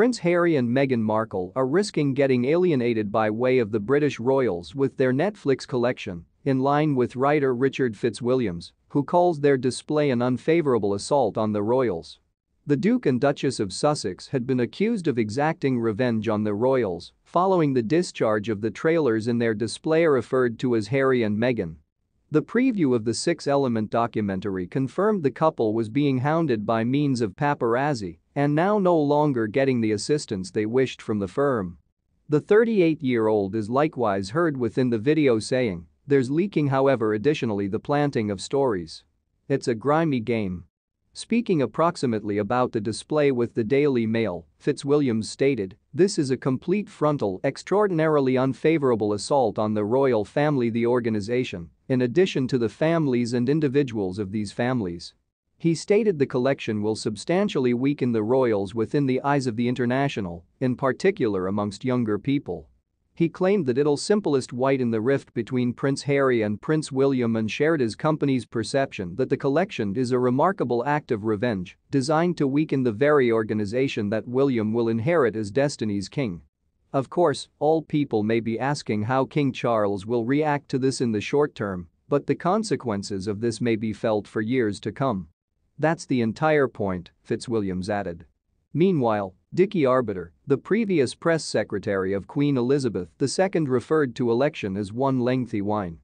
Prince Harry and Meghan Markle are risking getting alienated by way of the British royals with their Netflix collection, in line with writer Richard Fitzwilliams, who calls their display an unfavorable assault on the royals. The Duke and Duchess of Sussex had been accused of exacting revenge on the royals following the discharge of the trailers in their display referred to as Harry and Meghan. The preview of the Six Element documentary confirmed the couple was being hounded by means of paparazzi and now no longer getting the assistance they wished from the firm. The 38-year-old is likewise heard within the video saying, there's leaking however additionally the planting of stories. It's a grimy game. Speaking approximately about the display with the Daily Mail, Fitzwilliams stated, this is a complete frontal, extraordinarily unfavorable assault on the royal family the organization, in addition to the families and individuals of these families. He stated the collection will substantially weaken the royals within the eyes of the international, in particular amongst younger people. He claimed that it'll simplest widen the rift between Prince Harry and Prince William and shared his company's perception that the collection is a remarkable act of revenge designed to weaken the very organization that William will inherit as Destiny's king. Of course, all people may be asking how King Charles will react to this in the short term, but the consequences of this may be felt for years to come. That's the entire point, Fitzwilliams added. Meanwhile, Dickie Arbiter, the previous press secretary of Queen Elizabeth II referred to election as one lengthy whine.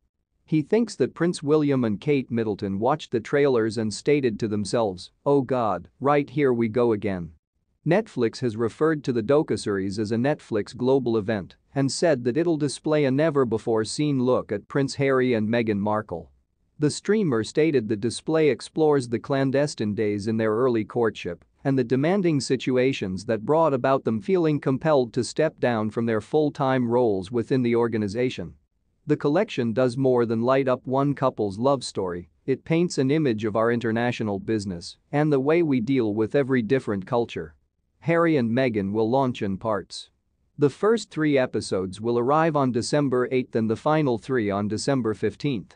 He thinks that Prince William and Kate Middleton watched the trailers and stated to themselves, oh god, right here we go again. Netflix has referred to the docuseries as a Netflix global event and said that it'll display a never-before-seen look at Prince Harry and Meghan Markle. The streamer stated the display explores the clandestine days in their early courtship and the demanding situations that brought about them feeling compelled to step down from their full-time roles within the organization. The collection does more than light up one couple's love story, it paints an image of our international business and the way we deal with every different culture. Harry and Meghan will launch in parts. The first three episodes will arrive on December 8 and the final three on December 15.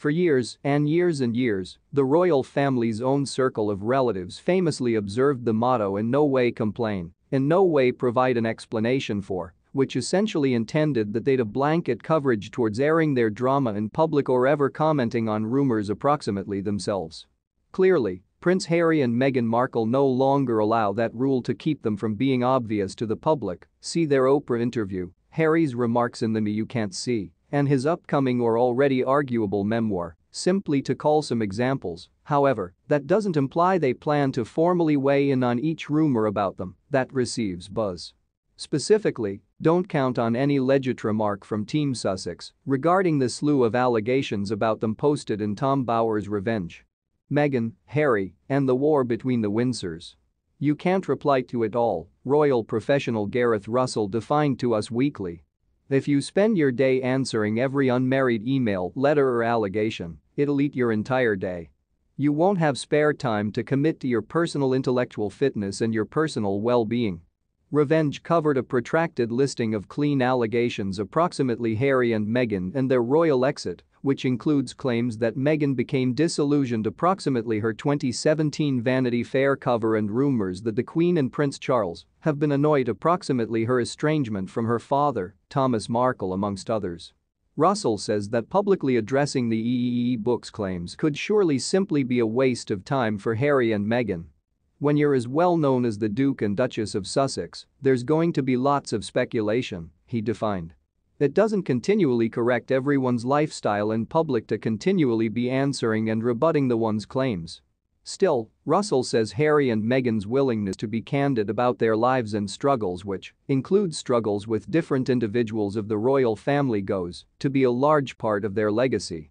For years and years and years, the royal family's own circle of relatives famously observed the motto in no way complain, in no way provide an explanation for, which essentially intended that they'd a blanket coverage towards airing their drama in public or ever commenting on rumors approximately themselves. Clearly, Prince Harry and Meghan Markle no longer allow that rule to keep them from being obvious to the public, see their Oprah interview, Harry's remarks in the Me You Can't See and his upcoming or already arguable memoir, simply to call some examples, however, that doesn't imply they plan to formally weigh in on each rumor about them that receives buzz. Specifically, don't count on any legit remark from Team Sussex regarding the slew of allegations about them posted in Tom Bower's Revenge. Meghan, Harry, and the war between the Windsors. You can't reply to it all, royal professional Gareth Russell defined to Us Weekly if you spend your day answering every unmarried email, letter or allegation, it'll eat your entire day. You won't have spare time to commit to your personal intellectual fitness and your personal well-being. Revenge covered a protracted listing of clean allegations approximately Harry and Meghan and their royal exit which includes claims that Meghan became disillusioned approximately her 2017 Vanity Fair cover and rumors that the Queen and Prince Charles have been annoyed approximately her estrangement from her father, Thomas Markle amongst others. Russell says that publicly addressing the EEE book's claims could surely simply be a waste of time for Harry and Meghan. When you're as well known as the Duke and Duchess of Sussex, there's going to be lots of speculation, he defined. It doesn't continually correct everyone's lifestyle in public to continually be answering and rebutting the one's claims. Still, Russell says Harry and Meghan's willingness to be candid about their lives and struggles which include struggles with different individuals of the royal family goes to be a large part of their legacy.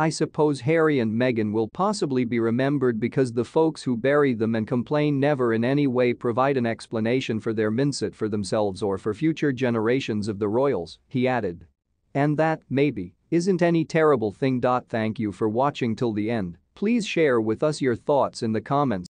I suppose Harry and Meghan will possibly be remembered because the folks who bury them and complain never in any way provide an explanation for their mincet for themselves or for future generations of the royals, he added. And that, maybe, isn't any terrible thing. Thank you for watching till the end, please share with us your thoughts in the comments